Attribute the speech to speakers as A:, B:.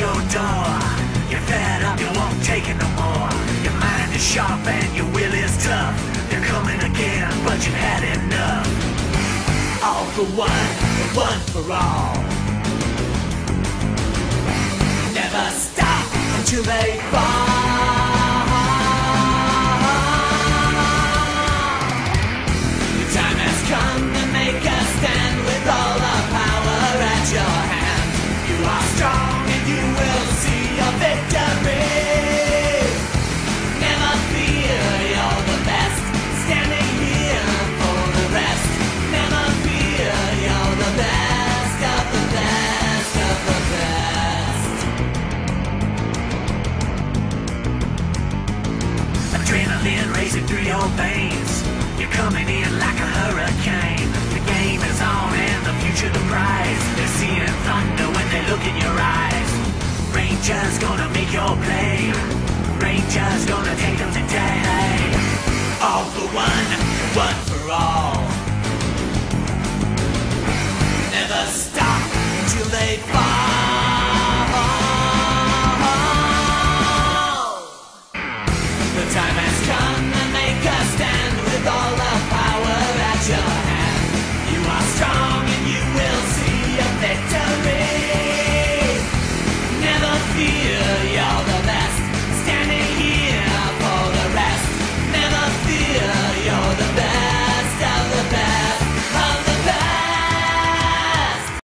A: your door. You're fed up, you won't take it no more. Your mind is sharp and your will is tough. They're coming again, but you've had enough. All for one, one for all. Never stop until they fall. adrenaline racing through your veins. You're coming in like a hurricane. The game is on and the future the prize. They're seeing thunder when they look in your eyes. Rangers gonna make your play. Rangers gonna take them today. All for one, one for all. Never